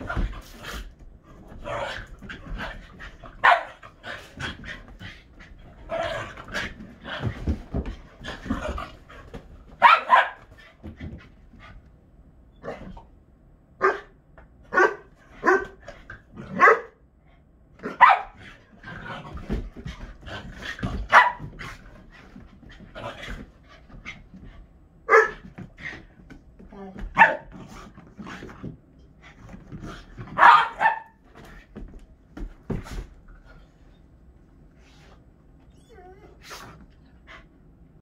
All right.